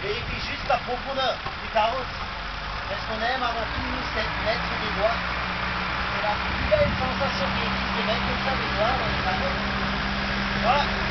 On vérifie juste la profondeur du carotte. Parce qu'on aime avant tout nous cette mettre des doigts? C'est la plus belle sensation qui existe de mettre comme ça des doigts dans les carottes. Voilà.